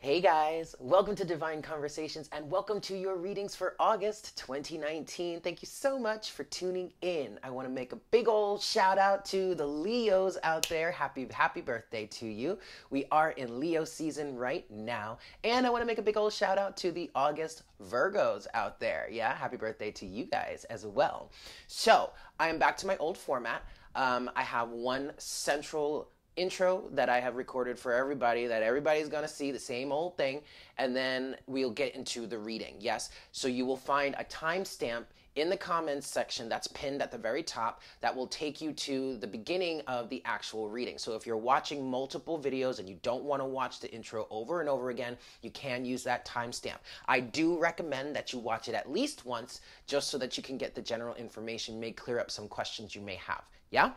Hey guys, welcome to Divine Conversations and welcome to your readings for August 2019. Thank you so much for tuning in. I want to make a big old shout out to the Leos out there. Happy happy birthday to you. We are in Leo season right now, and I want to make a big old shout out to the August Virgos out there. Yeah, happy birthday to you guys as well. So, I am back to my old format. Um, I have one central intro that I have recorded for everybody that everybody's going to see the same old thing and then we'll get into the reading. Yes. So you will find a timestamp in the comments section that's pinned at the very top that will take you to the beginning of the actual reading. So if you're watching multiple videos and you don't want to watch the intro over and over again, you can use that timestamp. I do recommend that you watch it at least once just so that you can get the general information, may clear up some questions you may have. Yeah?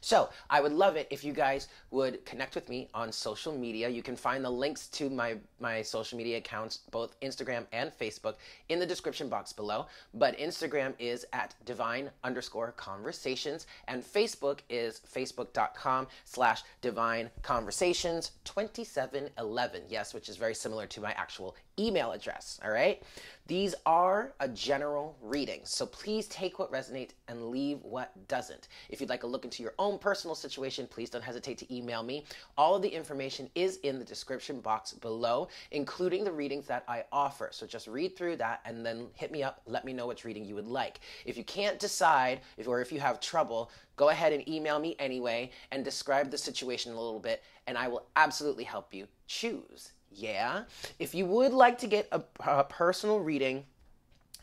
So I would love it if you guys would connect with me on social media. You can find the links to my, my social media accounts, both Instagram and Facebook, in the description box below. But Instagram is at divine underscore conversations, and Facebook is facebook.com slash divine conversations 2711. Yes, which is very similar to my actual email address. All right. These are a general reading, so please take what resonates and leave what doesn't. If you'd like a look into your own personal situation, please don't hesitate to email me. All of the information is in the description box below, including the readings that I offer. So just read through that and then hit me up. Let me know which reading you would like. If you can't decide, if, or if you have trouble, go ahead and email me anyway and describe the situation a little bit, and I will absolutely help you choose yeah. If you would like to get a, a personal reading,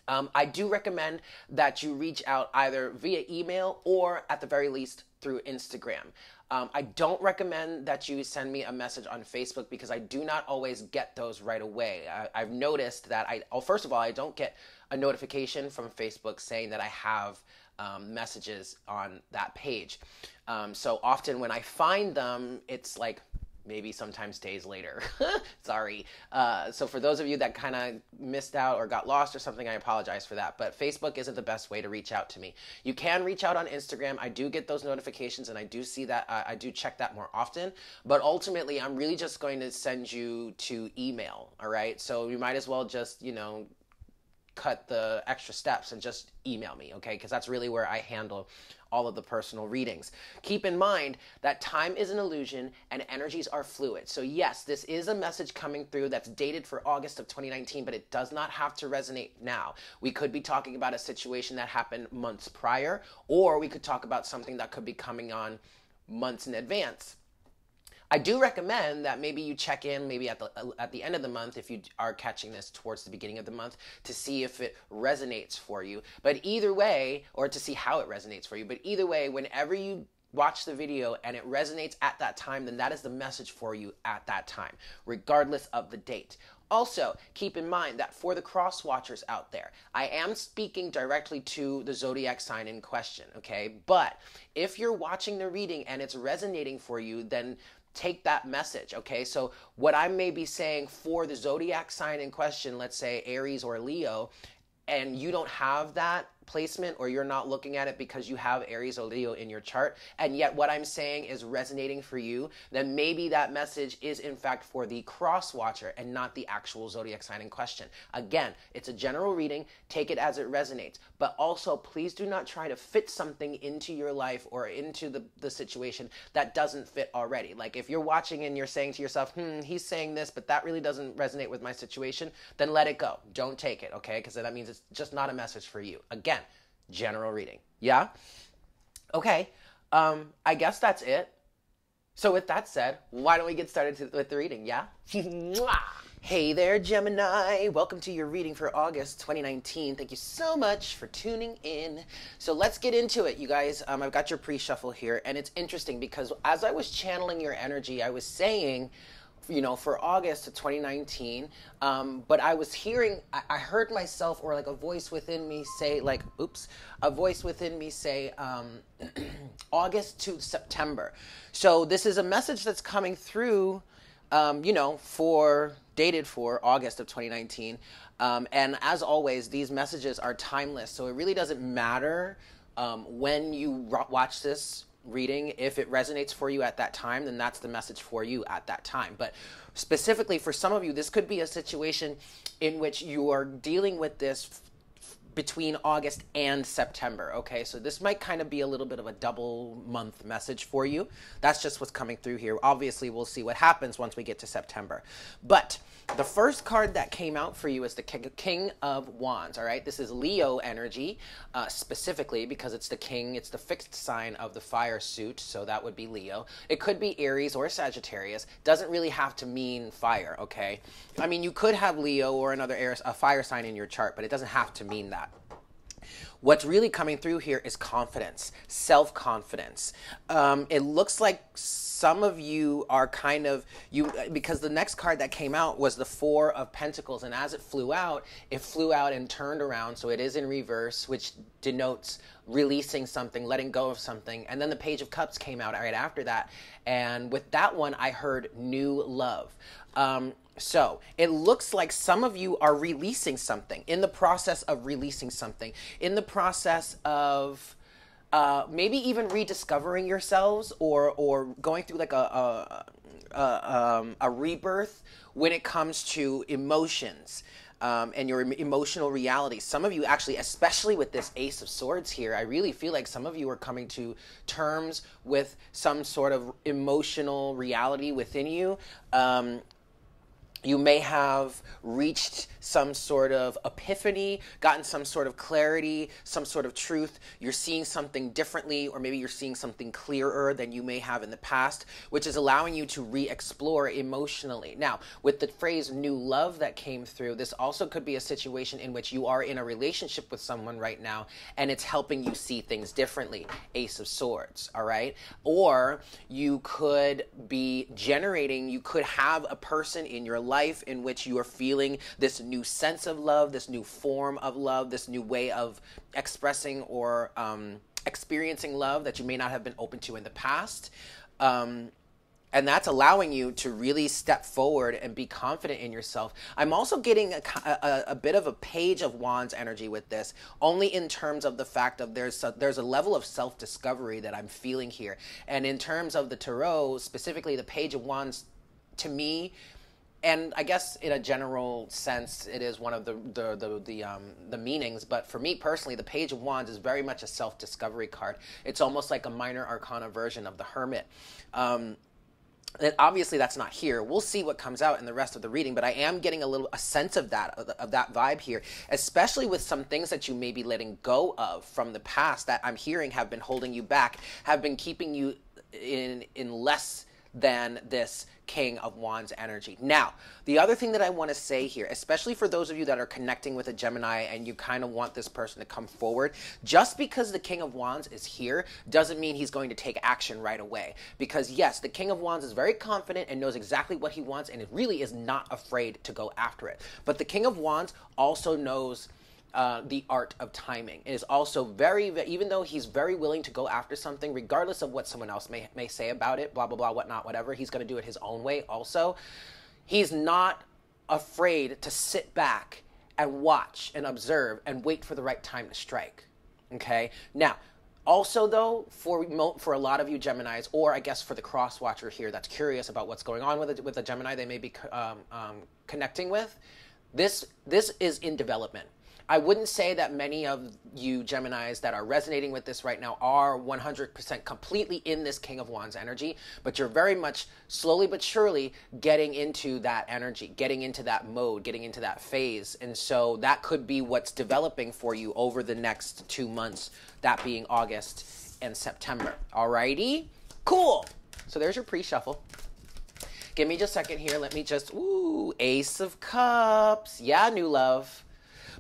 um, I do recommend that you reach out either via email or at the very least through Instagram. Um, I don't recommend that you send me a message on Facebook because I do not always get those right away. I, have noticed that I, oh, first of all, I don't get a notification from Facebook saying that I have um, messages on that page. Um, so often when I find them, it's like maybe sometimes days later. Sorry. Uh, so for those of you that kind of missed out or got lost or something, I apologize for that. But Facebook isn't the best way to reach out to me. You can reach out on Instagram. I do get those notifications and I do see that. Uh, I do check that more often. But ultimately, I'm really just going to send you to email. All right. So you might as well just, you know, cut the extra steps and just email me, okay? Because that's really where I handle all of the personal readings. Keep in mind that time is an illusion and energies are fluid. So, yes, this is a message coming through that's dated for August of 2019, but it does not have to resonate now. We could be talking about a situation that happened months prior, or we could talk about something that could be coming on months in advance. I do recommend that maybe you check in maybe at the uh, at the end of the month if you are catching this towards the beginning of the month to see if it resonates for you. But either way, or to see how it resonates for you. But either way, whenever you watch the video and it resonates at that time, then that is the message for you at that time, regardless of the date. Also, keep in mind that for the cross watchers out there, I am speaking directly to the zodiac sign in question, okay? But if you're watching the reading and it's resonating for you, then take that message, okay? So, what I may be saying for the zodiac sign in question, let's say Aries or Leo, and you don't have that placement or you're not looking at it because you have Aries or Leo in your chart, and yet what I'm saying is resonating for you, then maybe that message is in fact for the cross watcher and not the actual zodiac sign in question. Again, it's a general reading, take it as it resonates, but also please do not try to fit something into your life or into the, the situation that doesn't fit already. Like if you're watching and you're saying to yourself, hmm, he's saying this, but that really doesn't resonate with my situation, then let it go. Don't take it, okay? Because that means it's just not a message for you. Again, general reading. Yeah? Okay. Um, I guess that's it. So, with that said, why don't we get started to, with the reading? Yeah? hey there, Gemini. Welcome to your reading for August 2019. Thank you so much for tuning in. So, let's get into it, you guys. Um, I've got your pre shuffle here, and it's interesting because as I was channeling your energy, I was saying, you know, for August of 2019. Um, but I was hearing, I, I, heard myself or like a voice within me say, like, oops, a voice within me say, um, August to September. So this is a message that's coming through, um, you know, for dated for August of 2019. Um, and as always, these messages are timeless. So it really doesn't matter um, when you watch this reading. If it resonates for you at that time, then that's the message for you at that time. But specifically for some of you, this could be a situation in which you are dealing with this between August and September. Okay, so this might kind of be a little bit of a double month message for you. That's just what's coming through here. Obviously, we'll see what happens once we get to September. But the first card that came out for you is the King of Wands. All right, this is Leo energy uh, specifically because it's the king, it's the fixed sign of the fire suit, so that would be Leo. It could be Aries or Sagittarius. Doesn't really have to mean fire. Okay, I mean you could have Leo or another air, a fire sign in your chart, but it doesn't have to mean that. What's really coming through here is confidence, self confidence. Um, it looks like some of you are kind of you because the next card that came out was the four of pentacles and as it flew out it flew out and turned around so it is in reverse which denotes releasing something letting go of something and then the page of cups came out right after that and with that one i heard new love um, so it looks like some of you are releasing something in the process of releasing something, in the process of uh, maybe even rediscovering yourselves or or going through like a a, a, um, a rebirth when it comes to emotions. Um, and your emotional reality. Some of you actually, especially with this Ace of Swords here, I really feel like some of you are coming to terms with some sort of emotional reality within you. Um, you may have reached some sort of epiphany, gotten some sort of clarity, some sort of truth. You're seeing something differently, or maybe you're seeing something clearer than you may have in the past, which is allowing you to re explore emotionally. Now, with the phrase new love that came through, this also could be a situation in which you are in a relationship with someone right now and it's helping you see things differently. Ace of Swords, all right? Or you could be generating, you could have a person in your life in which you are feeling this new new sense of love, this new form of love, this new way of expressing or um, experiencing love that you may not have been open to in the past. Um, and that's allowing you to really step forward and be confident in yourself. I'm also getting a, a, a, bit of a page of wands energy with this, only in terms of the fact of there's a, there's a level of self discovery that I'm feeling here, and in terms of the tarot, specifically the page of wands, to me and I guess in a general sense, it is one of the the the the, um, the meanings. But for me personally, the Page of Wands is very much a self discovery card. It's almost like a minor arcana version of the Hermit. Um, and obviously that's not here. We'll see what comes out in the rest of the reading, but I am getting a little a sense of that of, that vibe here, especially with some things that you may be letting go of from the past that I'm hearing have been holding you back, have been keeping you in in less than this King of Wands energy. Now, the other thing that I want to say here, especially for those of you that are connecting with a Gemini and you kind of want this person to come forward, just because the King of Wands is here doesn't mean he's going to take action right away. Because, yes, the King of Wands is very confident and knows exactly what he wants and it really is not afraid to go after it. But the King of Wands also knows uh, the art of timing. It is also very, even though he's very willing to go after something, regardless of what someone else may, may say about it, blah, blah, blah, whatnot, whatever, he's going to do it his own way also. He's not afraid to sit back and watch and observe and wait for the right time to strike. Okay? Now, also, though, for for a lot of you Gemini's, or I guess for the cross watcher here that's curious about what's going on with a, with a Gemini they may be um, um, connecting with, this this is in development. I wouldn't say that many of you Geminis that are resonating with this right now are 100% completely in this King of Wands energy, but you're very much slowly but surely getting into that energy, getting into that mode, getting into that phase. And so that could be what's developing for you over the next two months, that being August and September. Alrighty? Cool. So there's your pre shuffle. Give me just a second here. Let me just, ooh, Ace of Cups. Yeah, new love.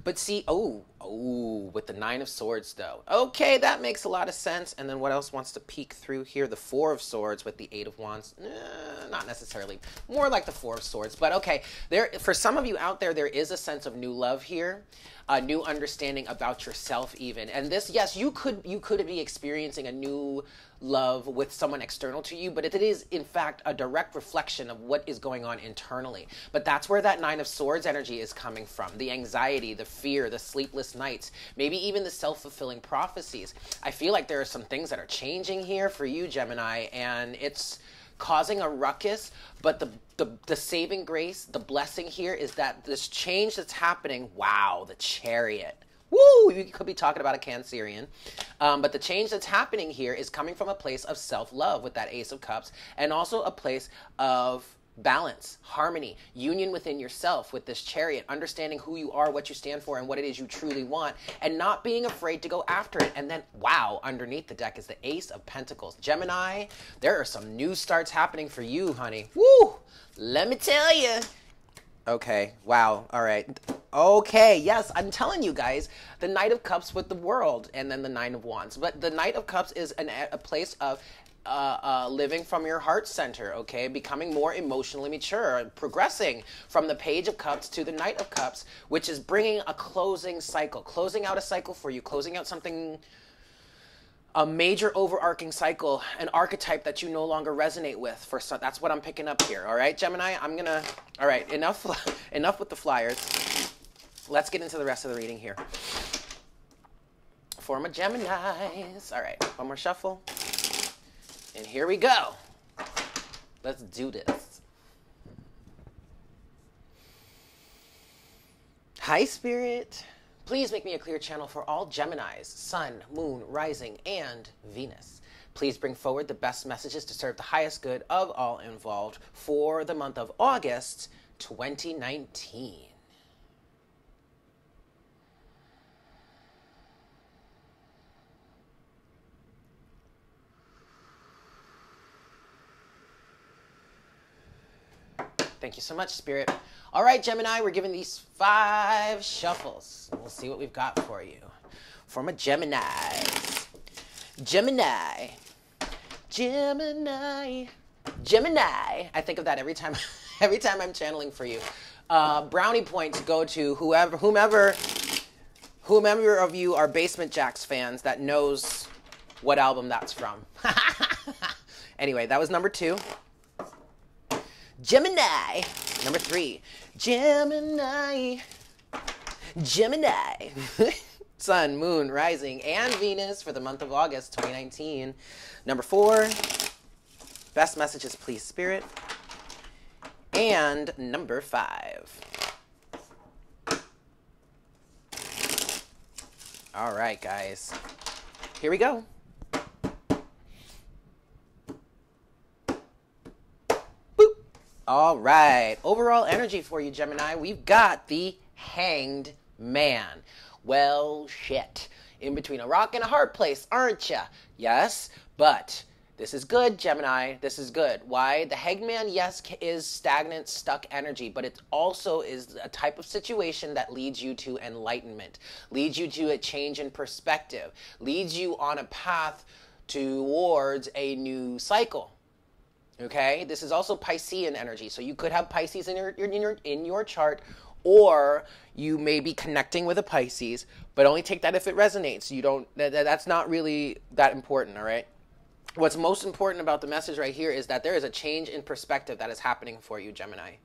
But see, oh, oh, with the Nine of Swords, though. Okay, that makes a lot of sense. And then what else wants to peek through here? The Four of Swords with the Eight of Wands. Eh, not necessarily. More like the Four of Swords. But okay, there. for some of you out there, there is a sense of new love here a new understanding about yourself even and this yes you could you could be experiencing a new love with someone external to you but it is in fact a direct reflection of what is going on internally but that's where that nine of swords energy is coming from the anxiety the fear the sleepless sleepless nights, maybe even the self fulfilling prophecies. I feel like there are some things that are changing here for you, Gemini, and it's causing a ruckus, but the, the, the saving grace, the blessing here is that this change that's happening, wow, the chariot. Woo! You could be talking about a Cancerian. Um, but the change that's happening here is coming from a place of self love with that Ace of Cups and also a place of balance, harmony, union within yourself with this chariot, understanding who you are, what you stand for, and what it is you truly want, and not being afraid to go after it. And then, wow, underneath the deck is the Ace of Pentacles. Gemini, there are some new starts happening for you, honey. Woo! Let me tell you. Okay, wow, all right. Okay, yes, I'm telling you guys, the Knight of Cups with the world, and then the Nine of Wands. But the Knight of Cups is an, a place of uh, uh, living from your heart center, okay? Becoming more emotionally mature, progressing from the Page of Cups to the Knight of Cups, which is bringing a closing cycle, closing out a cycle for you, closing out something, a major overarching cycle, an archetype that you no longer resonate with. For some, that's what I'm picking up here, all right, Gemini? I'm gonna, all right, enough, enough with the flyers. Let's get into the rest of the reading here. For my Geminis. All right, one more shuffle. And here we go. Let's do this. Hi, Spirit. Please make me a clear channel for all Geminis, Sun, Moon, Rising, and Venus. Please bring forward the best messages to serve the highest good of all involved for the month of August 2019. Thank you so much, Spirit. All right, Gemini, we're giving these five shuffles. We'll see what we've got for you. For my Gemini. Gemini. Gemini. Gemini. I think of that every time every time I'm channeling for you. Uh, brownie points go to whoever whomever whomever of you are Basement Jaxx fans that knows what album that's from. anyway, that was number two. Gemini. Number three, Gemini. Gemini. Sun, Moon, Rising, and Venus for the month of August 2019. Number four, best messages, please, Spirit. And number five. All right, guys. Here we go. All right. Overall energy for you, Gemini. We've got the hanged man. Well, shit. In between a rock and a hard place, aren't ya? Yes, but this is good, Gemini. This is good. Why? The hangman, yes, is stagnant, stuck energy, but it also is a type of situation that leads you to enlightenment, leads you to a change in perspective, leads you on a path towards a new cycle Okay, this is also Piscean energy. So you could have Pisces in your, in your in your chart, or you may be connecting with a Pisces, but only take that if it resonates. You don't. That, that's not really that important. All right. What's most important about the message right here is that there is a change in perspective that is happening for you, Gemini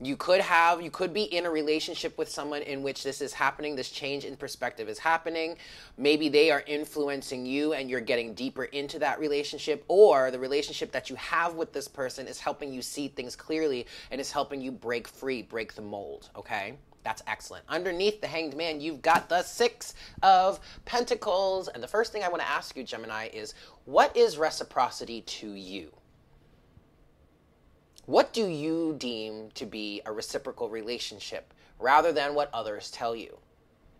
you could have you could be in a relationship with someone in which this is happening this change in perspective is happening maybe they are influencing you and you're getting deeper into that relationship or the relationship that you have with this person is helping you see things clearly and is helping you break free break the mold okay that's excellent. Underneath the hanged man, you've got the six of pentacles. And the first thing I want to ask you, Gemini, is what is reciprocity to you? What do you deem to be a reciprocal relationship rather than what others tell you?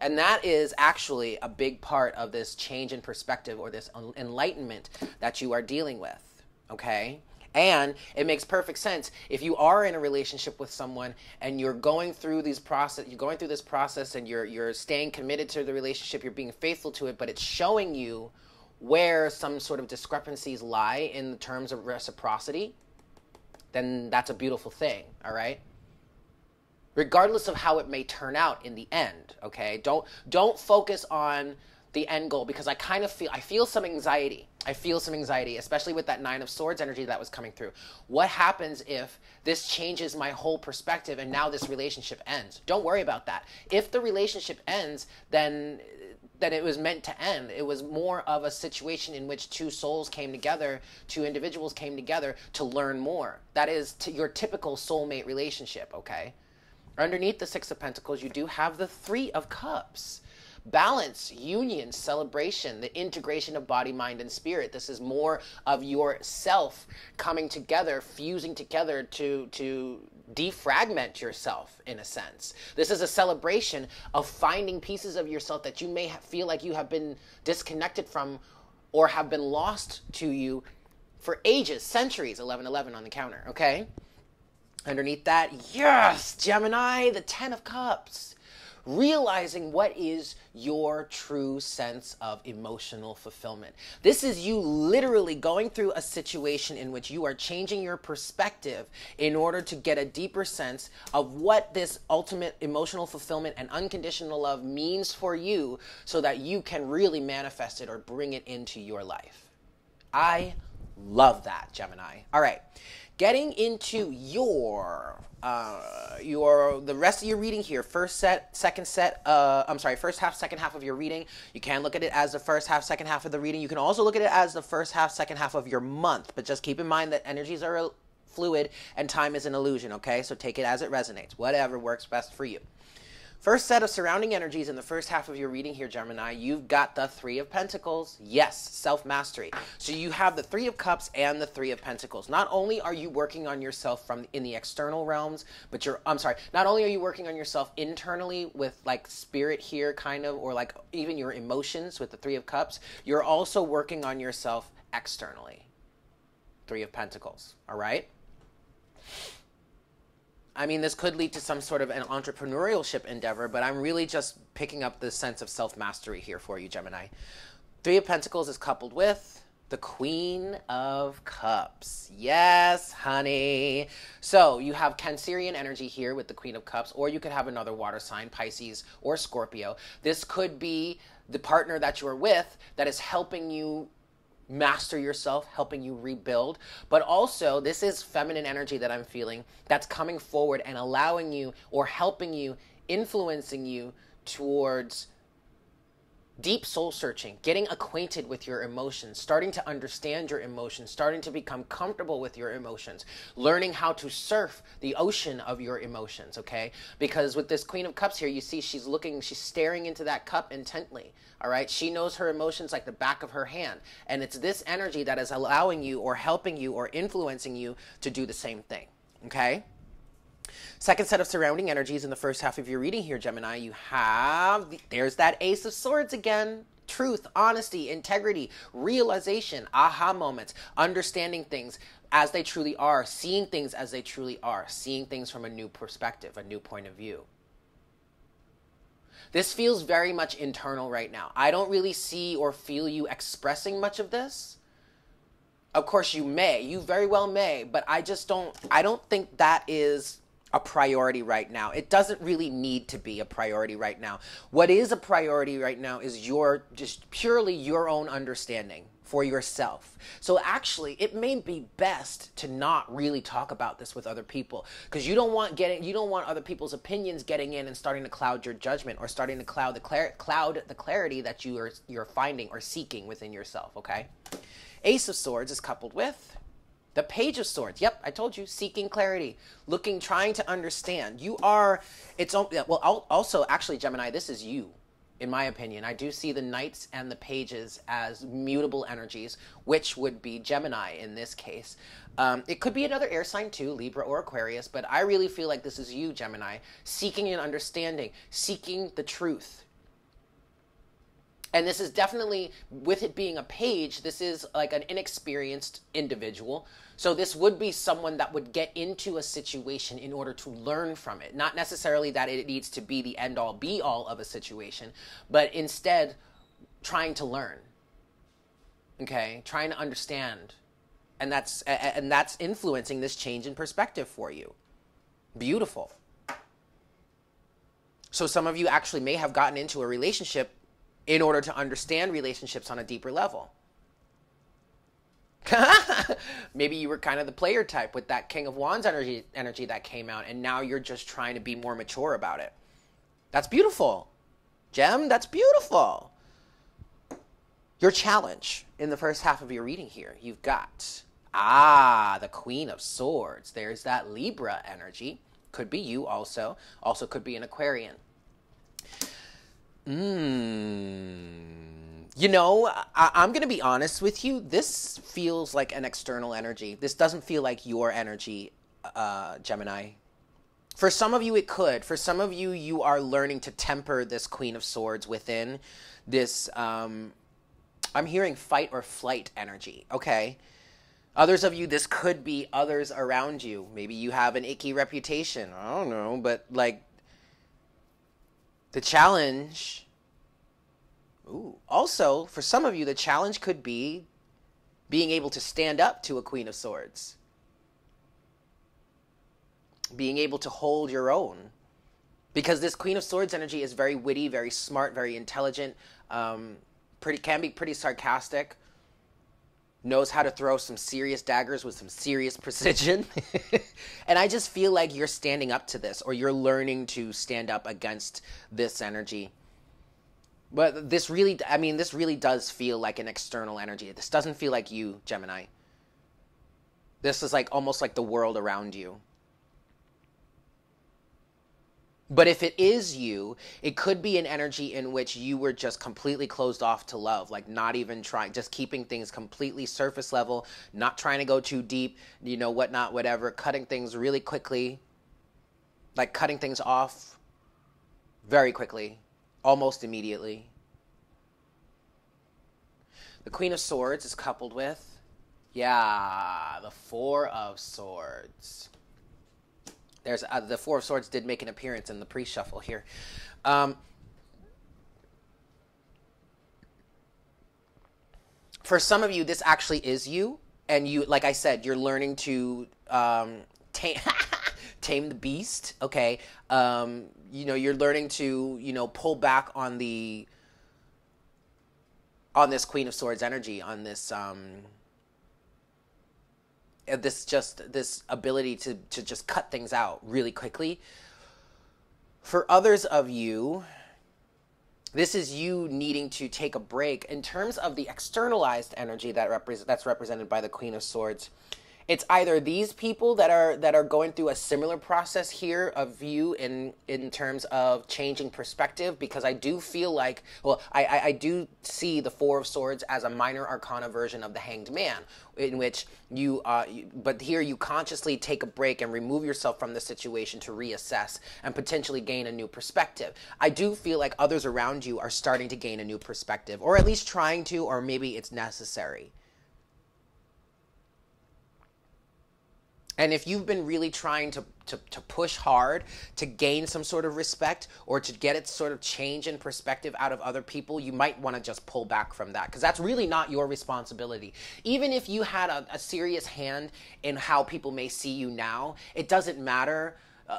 And that is actually a big part of this change in perspective or this enlightenment that you are dealing with. Okay? And it makes perfect sense if you are in a relationship with someone and you're going through these process, you're going through this process and you're you're staying committed to the relationship, you're being faithful to it, but it's showing you where some sort of discrepancies lie in the terms of reciprocity then that's a beautiful thing, all right? Regardless of how it may turn out in the end, okay? Don't don't focus on the end goal because I kind of feel I feel some anxiety. I feel some anxiety, especially with that 9 of swords energy that was coming through. What happens if this changes my whole perspective and now this relationship ends? Don't worry about that. If the relationship ends, then that it was meant to end. It was more of a situation in which two souls came together, two individuals came together to learn more. That is t- your typical soulmate relationship, okay? Underneath the Six of Pentacles, you do have the Three of Cups. Balance, union, celebration, the integration of body, mind, and spirit. This is more of yourself coming together, fusing together to, to defragment yourself in a sense. This is a celebration of finding pieces of yourself that you may feel like you have been disconnected from or have been lost to you for ages, centuries. 1111 on the counter, okay? Underneath that, yes, Gemini, the 10 of cups realizing what is your true sense of emotional fulfillment. This is you literally going through a situation in which you are changing your perspective in order to get a deeper sense of what this ultimate emotional fulfillment and unconditional love means for you so that you can really manifest it or bring it into your life. I love that, Gemini. All right getting into your uh, your the rest of your reading here first set second set uh, i'm sorry first half second half of your reading. You can look at it as the first half second half of the reading. You can also look at it as the first half second half of your month but just keep in mind that energies are fluid and time is an illusion okay? So take it as it resonates. Whatever works best for you First set of surrounding energies in the first half of your reading here, Gemini, you've got the Three of Pentacles. Yes, self mastery. So you have the Three of Cups and the Three of Pentacles. Not only are you working on yourself from in the external realms, but you're, I'm sorry, not only are you working on yourself internally with like spirit here, kind of, or like even your emotions with the Three of Cups, you're also working on yourself externally. Three of Pentacles, all right? I mean, this could lead to some sort of an entrepreneurship endeavor, but I'm really just picking up the sense of self mastery here for you, Gemini. Three of Pentacles is coupled with the Queen of Cups. Yes, honey. So you have Cancerian energy here with the Queen of Cups, or you could have another water sign, Pisces or Scorpio. This could be the partner that you're with that is helping you master yourself, helping you rebuild. But also, this is feminine energy that I'm feeling that's coming forward and allowing you or helping you, influencing you towards deep soul searching, getting acquainted with your emotions, starting to understand your emotions, starting to become comfortable with your emotions, learning how to surf the ocean of your emotions, okay? Because with this Queen of Cups here, you see she's looking, she's staring into that cup intently, all right? She knows her emotions like the back of her hand. And it's this energy that is allowing you or helping you or influencing you to do the same thing, okay? Second set of surrounding energies in the first half of your reading here, Gemini, you have, the, there's that Ace of Swords again. Truth, honesty, integrity, realization, aha moments, understanding things as they truly are, seeing things as they truly are, seeing things from a new perspective, a new point of view. This feels very much internal right now. I don't really see or feel you expressing much of this. Of course you may, you very well may, but I just don't I don't think that is a priority right now. It doesn't really need to be a priority right now. What is a priority right now is your just purely your own understanding for yourself. So actually, it may be best to not really talk about this with other people because you don't want getting you don't want other people's opinions getting in and starting to cloud your judgment or starting to cloud the clar- cloud the clarity that you are you're finding or seeking within yourself, okay? Ace of Swords is coupled with the Page of Swords. Yep, I told you, seeking clarity, looking, trying to understand. You are, it's, well, also, actually, Gemini, this is you, in my opinion. I do see the Knights and the Pages as mutable energies, which would be Gemini in this case. Um, it could be another air sign too, Libra or Aquarius, but I really feel like this is you, Gemini, seeking an understanding, seeking the truth, and this is definitely with it being a page this is like an inexperienced individual. So this would be someone that would get into a situation in order to learn from it. Not necessarily that it needs to be the end all be all of a situation but instead trying to learn okay? Trying to understand. And that's and that's influencing this change in perspective for you. Beautiful. So some of you actually may have gotten into a relationship in order to understand relationships on a deeper level. Maybe you were kind of the player type with that King of Wands energy energy that came out and now you're just trying to be more mature about it. That's beautiful. Gem, that's beautiful. Your challenge in the first half of your reading here, you've got ah, the Queen of Swords. There's that Libra energy. Could be you also. Also could be an Aquarian. Mmm you know, I, am going to be honest with you. This feels like an external energy. This doesn't feel like your energy, uh, Gemini. For some of you, it could. For some of you, you are learning to temper this Queen of Swords within this. Um, I'm hearing fight or flight energy. Okay. Others of you, this could be others around you. Maybe you have an icky reputation. I don't know. But like, the challenge Ooh. Also, for some of you, the challenge could be being able to stand up to a Queen of Swords, being able to hold your own. Because this Queen of Swords energy is very witty, very smart, very intelligent, um, pretty can be pretty sarcastic, knows how to throw some serious daggers with some serious precision. and I just feel like you're standing up to this, or you're learning to stand up against this energy. But this really, I mean, this really does feel like an external energy. This doesn't feel like you, Gemini. This is like almost like the world around you. But if it is you, it could be an energy in which you were just completely closed off to love, like not even trying, just keeping things completely surface level, not trying to go too deep, you know, whatnot, whatever, cutting things really quickly, like cutting things off very quickly almost immediately. The Queen of Swords is coupled with, yeah, the Four of Swords. There's uh, the Four of Swords did make an appearance in the pre-shuffle here. Um, for some of you, this actually is you, and you, like I said, you're learning to um, tame, tame the beast. Okay, um, you know you're learning to you know pull back on the on this queen of swords energy on this um Uh, this just this ability to to just cut things out really quickly. For others of you this is you needing to take a break. In terms of the externalized energy that repre- that's represented by the queen of swords it's either these people that are that are going through a similar process here of you in in terms of changing perspective because I do feel like well I, I, I do see the four of swords as a minor arcana version of the hanged man in which you uh you, but here you consciously take a break and remove yourself from the situation to reassess and potentially gain a new perspective. I do feel like others around you are starting to gain a new perspective or at least trying to or maybe it's necessary. And if you've been really trying to, to, to, push hard to gain some sort of respect or to get it sort of change in perspective out of other people, you might want to just pull back from that because that's really not your responsibility. Even if you had a, a, serious hand in how people may see you now, it doesn't matter. Uh,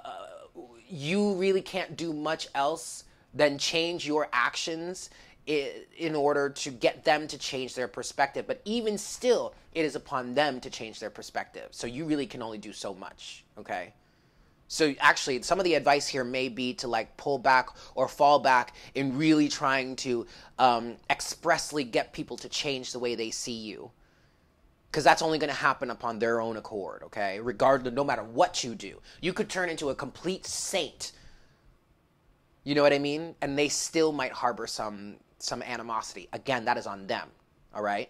you really can't do much else than change your actions in order to get them to change their perspective. But even still, it is upon them to change their perspective. So you really can only do so much, okay? So actually, some of the advice here may be to like pull back or fall back in really trying to um, expressly get people to change the way they see you. Because that's only going to happen upon their own accord, okay? Regardless, no matter what you do. You could turn into a complete saint. You know what I mean? And they still might harbor some some animosity. Again, that is on them. All right?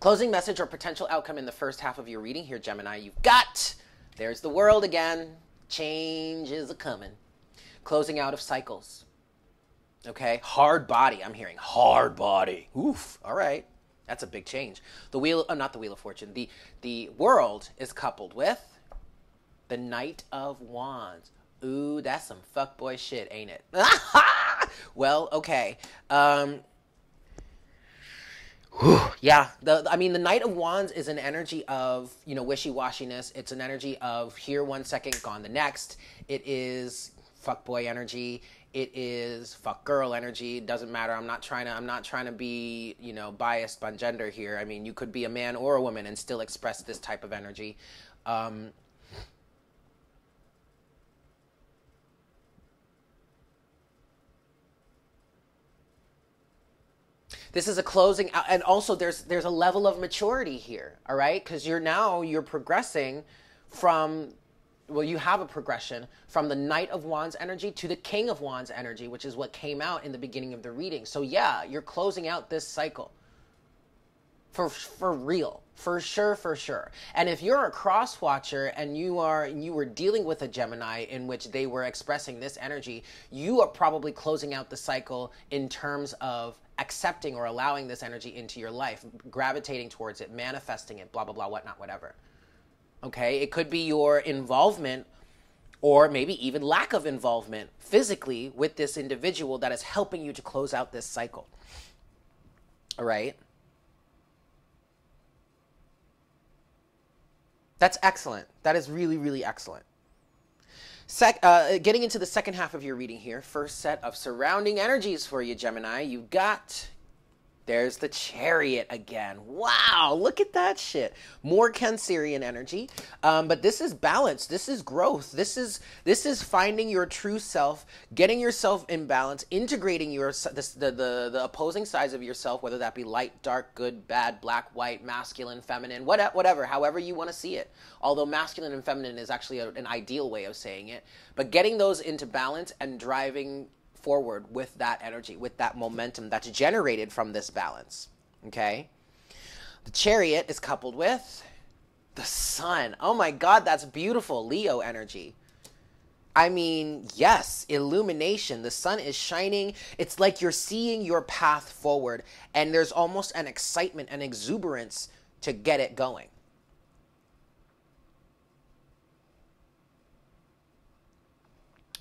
Closing message or potential outcome in the first half of your reading here, Gemini. You've got, there's the world again. Change is a coming. Closing out of cycles. Okay? Hard body. I'm hearing hard body. Oof. All right. That's a big change. The wheel, uh, not the wheel of fortune. The the world is coupled with the Knight of Wands. Ooh, that's some fuckboy shit, ain't it? well, okay. Um, whew, yeah, the I mean, the Knight of Wands is an energy of you know wishy washiness. It's an energy of here one second, gone the next. It is fuckboy energy. it is fuck girl energy. It doesn't matter. I'm not trying to I'm not trying to be, you know, biased on gender here. I mean, you could be a man or a woman and still express this type of energy. Um, this is a closing out and also there's there's a level of maturity here all right? Because you're now you're progressing from well you have a progression from the knight of wands energy to the king of wands energy which is what came out in the beginning of the reading. So yeah you're closing out this cycle. For for real. For sure for sure. And if you're a cross watcher and you are you were dealing with a gemini in which they were expressing this energy you are probably closing out the cycle in terms of accepting or allowing this energy into your life gravitating towards it manifesting it blah blah blah whatnot whatever okay it could be your involvement or maybe even lack of involvement physically with this individual that is helping you to close out this cycle all right That's excellent. That is really, really excellent. Sec- uh, getting into the second half of your reading here, first set of surrounding energies for you, Gemini. You've got there's the chariot again. Wow, look at that shit. More Cancerian energy, um, but this is balance. This is growth. This is this is finding your true self, getting yourself in balance, integrating your the the the, the opposing sides of yourself, whether that be light, dark, good, bad, black, white, masculine, feminine, whatever, whatever, however you want to see it. Although masculine and feminine is actually a, an ideal way of saying it, but getting those into balance and driving forward with that energy, with that momentum that's generated from this balance. Okay? The chariot is coupled with the sun. Oh my God, that's beautiful. Leo energy. I mean, yes, illumination. The sun is shining. It's like you're seeing your path forward, and there's almost an excitement, an exuberance to get it going.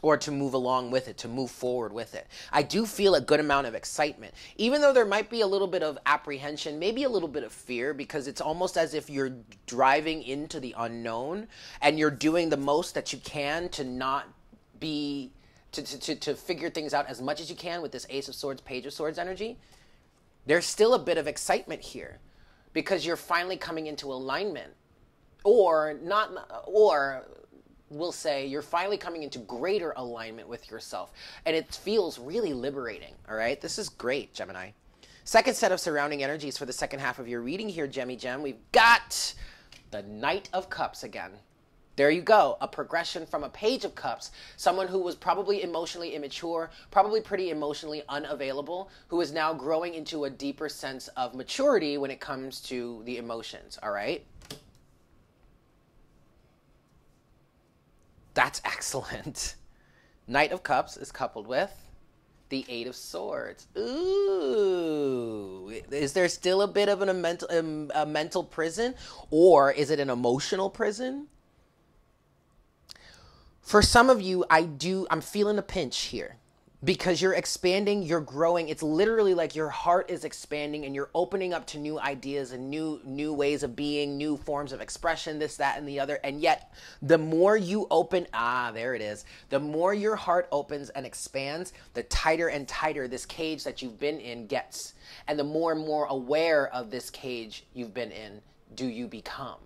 Or to move along with it, to move forward with it. I do feel a good amount of excitement, even though there might be a little bit of apprehension, maybe a little bit of fear, because it's almost as if you're driving into the unknown and you're doing the most that you can to not be. To, to, to figure things out as much as you can with this Ace of Swords, Page of Swords energy, there's still a bit of excitement here because you're finally coming into alignment or not or will say you're finally coming into greater alignment with yourself. And it feels really liberating. All right. This is great, Gemini. Second set of surrounding energies for the second half of your reading here, Gemmy Gem. We've got the Knight of Cups again. There you go, a progression from a Page of Cups, someone who was probably emotionally immature, probably pretty emotionally unavailable, who is now growing into a deeper sense of maturity when it comes to the emotions, all right? That's excellent. Knight of Cups is coupled with the Eight of Swords. Ooh, is there still a bit of an, a mental um, a mental prison, or is it an emotional prison? For some of you, I do. I'm feeling a pinch here because you're expanding, you're growing. It's literally like your heart is expanding and you're opening up to new ideas and new new ways of being, new forms of expression, this that and the other. And yet, the more you open, ah, there it is. The more your heart opens and expands, the tighter and tighter this cage that you've been in gets. And the more and more aware of this cage you've been in do you become.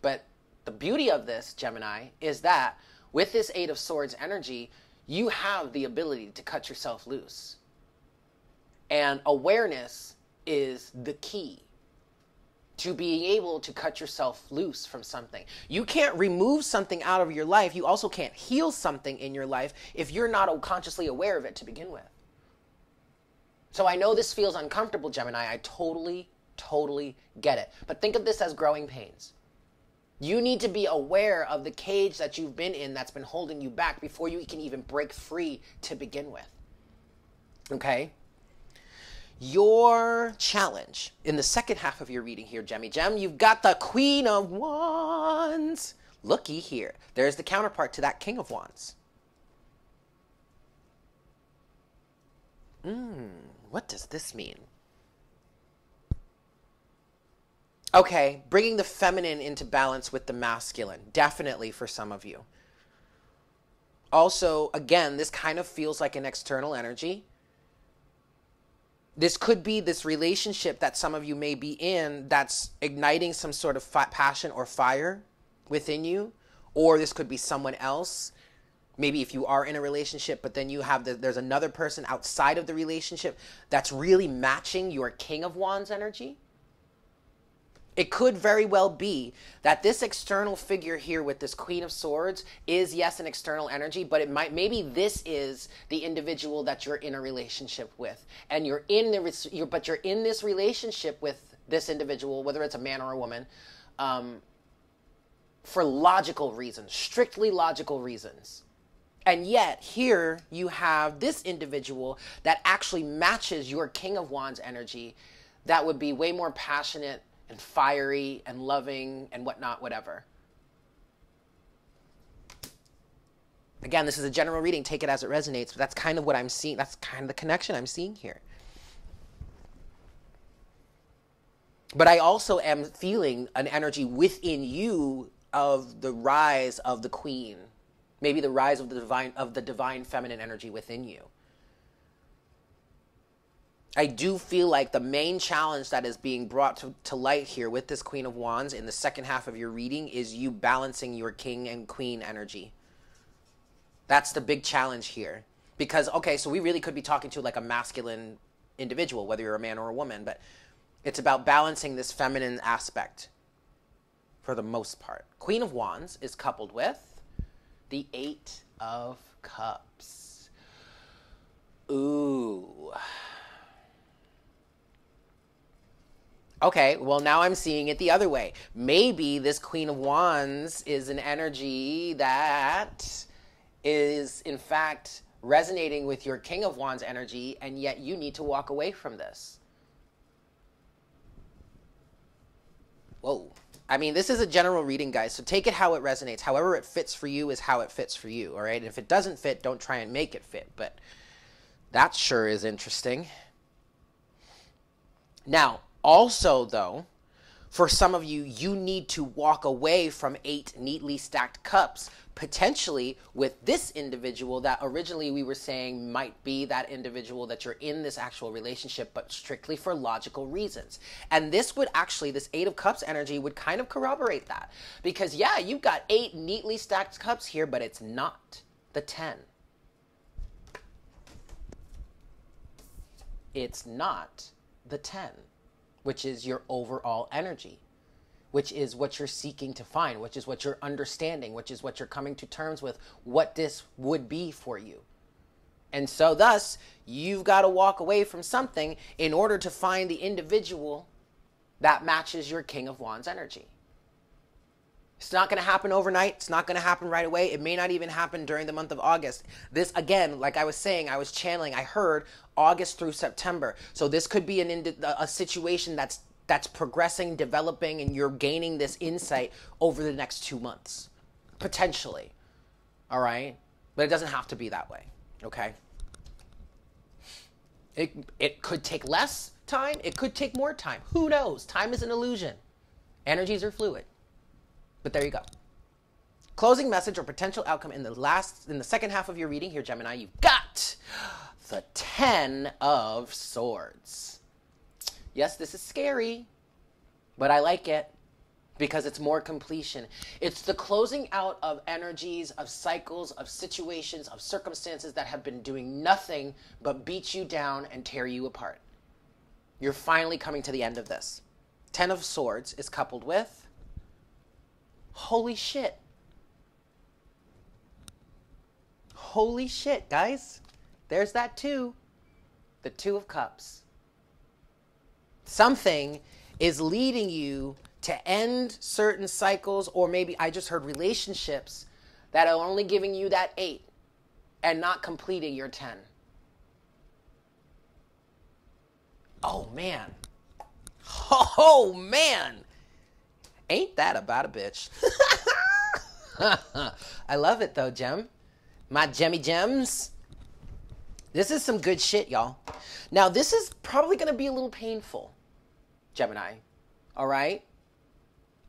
But the beauty of this, Gemini, is that with this Eight of Swords energy, you have the ability to cut yourself loose. And awareness is the key to being able to cut yourself loose from something. You can't remove something out of your life. You also can't heal something in your life if you're not consciously aware of it to begin with. So I know this feels uncomfortable, Gemini. I totally, totally get it. But think of this as growing pains. You need to be aware of the cage that you've been in that's been holding you back before you can even break free to begin with. Okay? Your challenge in the second half of your reading here, Jemmy Gem, you've got the Queen of Wands. Looky here. There's the counterpart to that King of Wands. Hmm, what does this mean? Okay, bringing the feminine into balance with the masculine, definitely for some of you. Also, again, this kind of feels like an external energy. This could be this relationship that some of you may be in that's igniting some sort of fi- passion or fire within you, or this could be someone else. Maybe if you are in a relationship, but then you have the, there's another person outside of the relationship that's really matching your King of Wands energy it could very well be that this external figure here with this Queen of Swords is, yes, an external energy, but it might, maybe this is the individual that you're in a relationship with. And you're in the, you're, but you're in this relationship with this individual, whether it's a man or a woman, um, for logical reasons, strictly logical reasons. And yet, here you have this individual that actually matches your King of Wands energy that would be way more passionate and fiery and loving and whatnot, whatever. Again, this is a general reading. Take it as it resonates, but that's kind of what I'm seeing. That's kind of the connection I'm seeing here. But I also am feeling an energy within you of the rise of the queen, maybe the rise of the divine of the divine feminine energy within you. I do feel like the main challenge that is being brought to, to light here with this Queen of Wands in the second half of your reading is you balancing your King and Queen energy. That's the big challenge here. Because, okay, so we really could be talking to like a masculine individual, whether you're a man or a woman, but it's about balancing this feminine aspect for the most part. Queen of Wands is coupled with the Eight of Cups. Ooh. Okay, well, now I'm seeing it the other way. Maybe this Queen of Wands is an energy that is, in fact, resonating with your King of Wands energy, and yet you need to walk away from this. Whoa. I mean, this is a general reading, guys, so take it how it resonates. However, it fits for you is how it fits for you, all right? And if it doesn't fit, don't try and make it fit, but that sure is interesting. Now, also, though, for some of you, you need to walk away from eight neatly stacked cups, potentially with this individual that originally we were saying might be that individual that you're in this actual relationship, but strictly for logical reasons. And this would actually, this eight of cups energy would kind of corroborate that. Because, yeah, you've got eight neatly stacked cups here, but it's not the 10. It's not the 10 which is your overall energy, which is what you're seeking to find, which is what you're understanding, which is what you're coming to terms with, what this would be for you. And so, thus, you've got to walk away from something in order to find the individual that matches your King of Wands energy. It's not going to happen overnight. It's not going to happen right away. It may not even happen during the month of August. This, again, like I was saying, I was channeling, I heard August through September. So this could be an a situation that's that's progressing, developing, and you're gaining this insight over the next two months, potentially. All right, but it doesn't have to be that way. Okay. It it could take less time. It could take more time. Who knows? Time is an illusion. Energies are fluid. But there you go. Closing message or potential outcome in the last in the second half of your reading here, Gemini, you've got the Ten of Swords. Yes, this is scary, but I like it because it's more completion. It's the closing out of energies, of cycles, of situations, of circumstances that have been doing nothing but beat you down and tear you apart. You're finally coming to the end of this. Ten of Swords is coupled with Holy shit. Holy shit, guys. There's that two. The Two of Cups. Something is leading you to end certain cycles, or maybe I just heard relationships that are only giving you that eight and not completing your 10. Oh, man. Oh, man. Ain't that about a bitch? I love it though, Gem. My Jemmy Gems. This is some good shit, y'all. Now, this is probably going to be a little painful, Gemini. All right?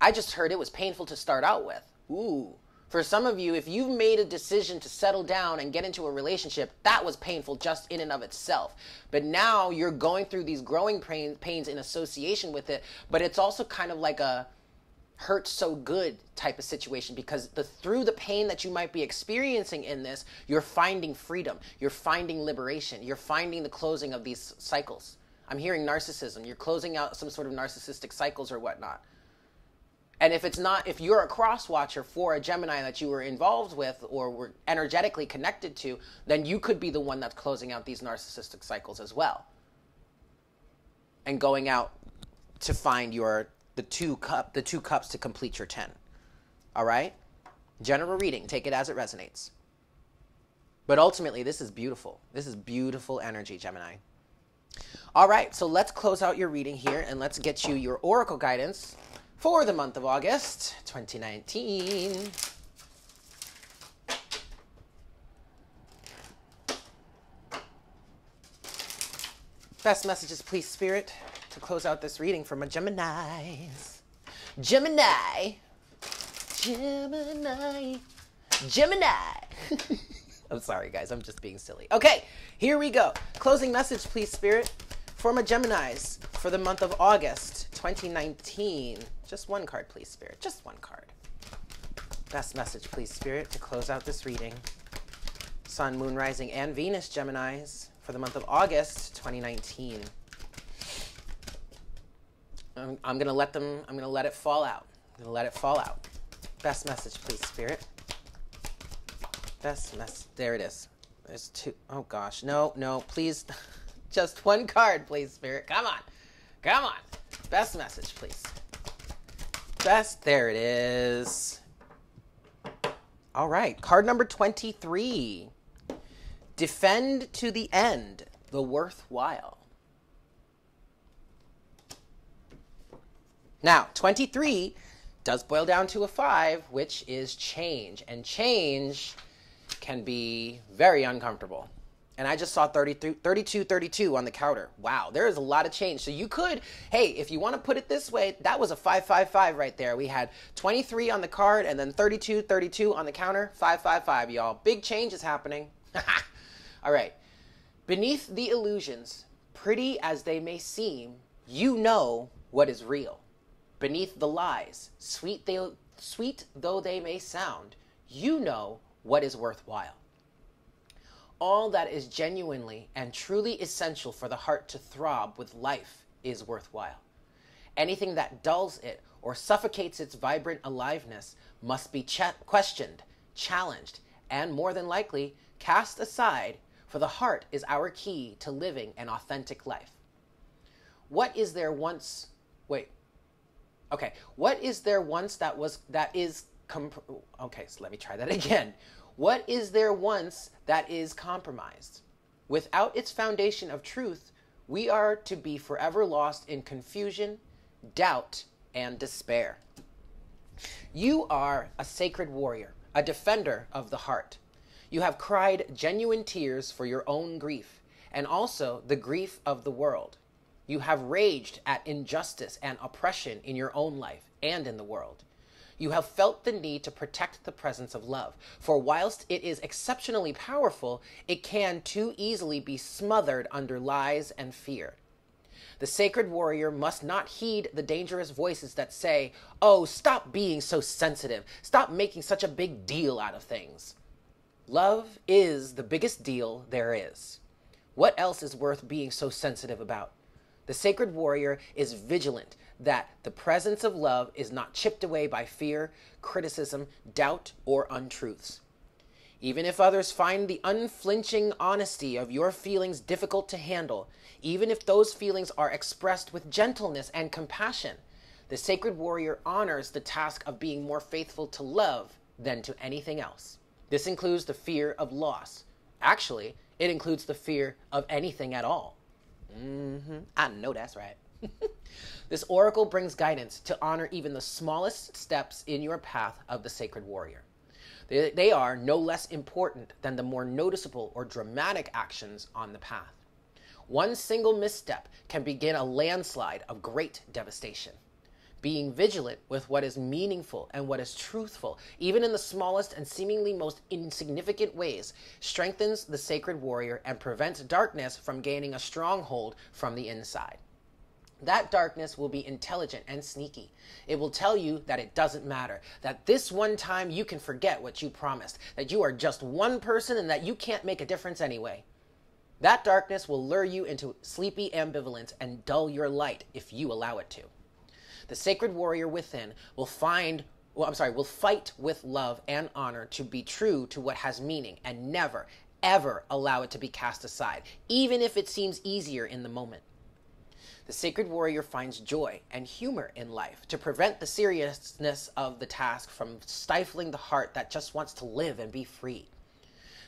I just heard it was painful to start out with. Ooh, For some of you, if you've made a decision to settle down and get into a relationship, that was painful just in and of itself. But now you're going through these growing pains in association with it, but it's also kind of like a hurt so good type of situation because the through the pain that you might be experiencing in this, you're finding freedom, you're finding liberation, you're finding the closing of these cycles. I'm hearing narcissism. You're closing out some sort of narcissistic cycles or whatnot. And if it's not, if you're a cross watcher for a Gemini that you were involved with or were energetically connected to, then you could be the one that's closing out these narcissistic cycles as well. And going out to find your the two cup the two cups to complete your 10. All right? General reading, take it as it resonates. But ultimately, this is beautiful. This is beautiful energy, Gemini. All right, so let's close out your reading here and let's get you your oracle guidance for the month of August 2019. Best messages, please, Spirit, to close out this reading for my Geminis. Gemini. Gemini. Gemini. I'm sorry, guys. I'm just being silly. Okay, here we go. Closing message, please, Spirit, for my Geminis for the month of August 2019. Just one card, please, Spirit. Just one card. Best message, please, Spirit, to close out this reading. Sun, Moon, Rising, and Venus Geminis for the month of August 2019. I'm, I'm going to let them, I'm going to let it fall out. I'm going to let it fall out. Best message, please, Spirit. Best mess. There it is. There's two. Oh, gosh. No, no, please. Just one card, please, Spirit. Come on. Come on. Best message, please. Best. There it is. All right. Card number 23. Defend to the end the worthwhile. Now, 23 does boil down to a 5, which is change. And change can be very uncomfortable and I just saw 32, 32, 32 on the counter. Wow, there is a lot of change. So you could, hey, if you want to put it this way, that was a 555 right there. We had 23 on the card and then 32, 32 on the counter. 555, y'all. Big change is happening. All right. Beneath the illusions, pretty as they may seem, you know what is real. Beneath the lies, sweet, they, sweet though they may sound, you know what is worthwhile all that is genuinely and truly essential for the heart to throb with life is worthwhile. Anything that dulls it or suffocates its vibrant aliveness must be ch- questioned, challenged, and more than likely cast aside, for the heart is our key to living an authentic life. What is there once wait. Okay, what is there once that was that is okay, so let me try that again. What is there once that is compromised? Without its foundation of truth, we are to be forever lost in confusion, doubt, and despair. You are a sacred warrior, a defender of the heart. You have cried genuine tears for your own grief and also the grief of the world. You have raged at injustice and oppression in your own life and in the world you have felt the need to protect the presence of love. For whilst it is exceptionally powerful, it can too easily be smothered under lies and fear. The sacred warrior must not heed the dangerous voices that say, Oh, stop being so sensitive. Stop making such a big deal out of things. Love is the biggest deal there is. What else is worth being so sensitive about? The sacred warrior is vigilant that the presence of love is not chipped away by fear, criticism, doubt, or untruths. Even if others find the unflinching honesty of your feelings difficult to handle, even if those feelings are expressed with gentleness and compassion, the sacred warrior honors the task of being more faithful to love than to anything else. This includes the fear of loss. Actually, it includes the fear of anything at all. Mm-hmm. I know that's right. this oracle brings guidance to honor even the smallest steps in your path of the sacred warrior. They, they are no less important than the more noticeable or dramatic actions on the path. One single misstep can begin a landslide of great devastation. Being vigilant with what is meaningful and what is truthful, even in the smallest and seemingly most insignificant ways, strengthens the sacred warrior and prevents darkness from gaining a stronghold from the inside. That darkness will be intelligent and sneaky. It will tell you that it doesn't matter, that this one time you can forget what you promised, that you are just one person and that you can't make a difference anyway. That darkness will lure you into sleepy ambivalence and dull your light if you allow it to. The sacred warrior within will find well, I'm sorry, will fight with love and honor to be true to what has meaning and never, ever allow it to be cast aside, even if it seems easier in the moment. The sacred warrior finds joy and humor in life to prevent the seriousness of the task from stifling the heart that just wants to live and be free.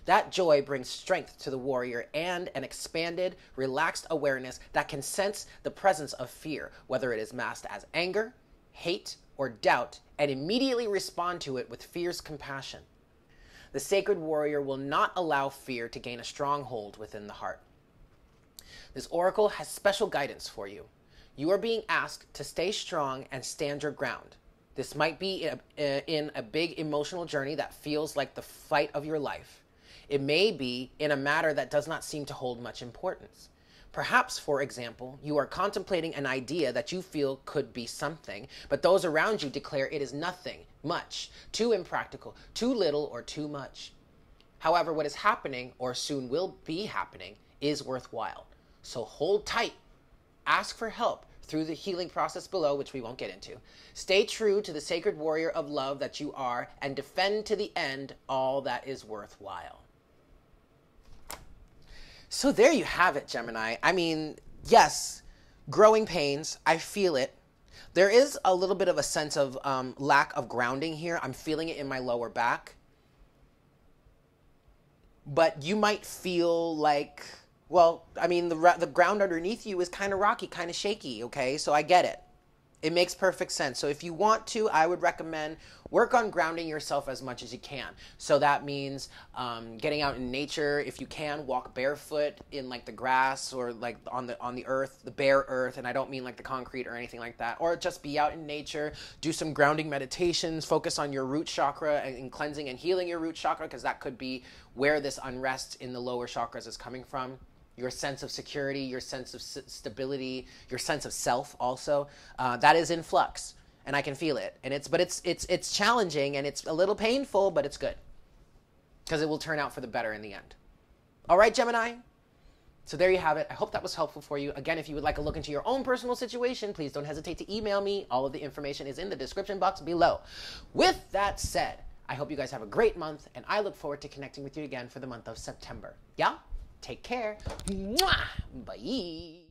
That joy brings strength to the warrior and an expanded, relaxed awareness that can sense the presence of fear, whether it is masked as anger, hate, or doubt, and immediately respond to it with fierce compassion. The sacred warrior will not allow fear to gain a stronghold within the heart. This oracle has special guidance for you. You are being asked to stay strong and stand your ground. This might be in a, eh, big emotional journey that feels like the fight of your life. It may be in a matter that does not seem to hold much importance. Perhaps, for example, you are contemplating an idea that you feel could be something, but those around you declare it is nothing, much, too impractical, too little, or too much. However, what is happening, or soon will be happening, is worthwhile. So hold tight. Ask for help through the healing process below, which we won't get into. Stay true to the sacred warrior of love that you are and defend to the end all that is worthwhile. So there you have it, Gemini. I mean, yes, growing pains. I feel it. There is a little bit of a sense of um, lack of grounding here. I'm feeling it in my lower back. But you might feel like, well, I mean, the, the ground underneath you is kind of rocky, kind of shaky, okay? So I get it. It makes perfect sense. So if you want to, I would recommend work on grounding yourself as much as you can. So that means um, getting out in nature. If you can, walk barefoot in like the grass or like on the on the earth, the bare earth. And I don't mean like the concrete or anything like that. Or just be out in nature. Do some grounding meditations. Focus on your root chakra and, and cleansing and healing your root chakra because that could be where this unrest in the lower chakras is coming from your sense of security, your sense of stability, your sense of self also, uh, that is in flux. And I can feel it. And it's, but it's, it's, it's challenging and it's a little painful, but it's good. Because it will turn out for the better in the end. All right, Gemini? So there you have it. I hope that was helpful for you. Again, if you would like a look into your own personal situation, please don't hesitate to email me. All of the information is in the description box below. With that said, I hope you guys have a great month, and I look forward to connecting with you again for the month of September. Yeah? Take care. Mwah! Bye.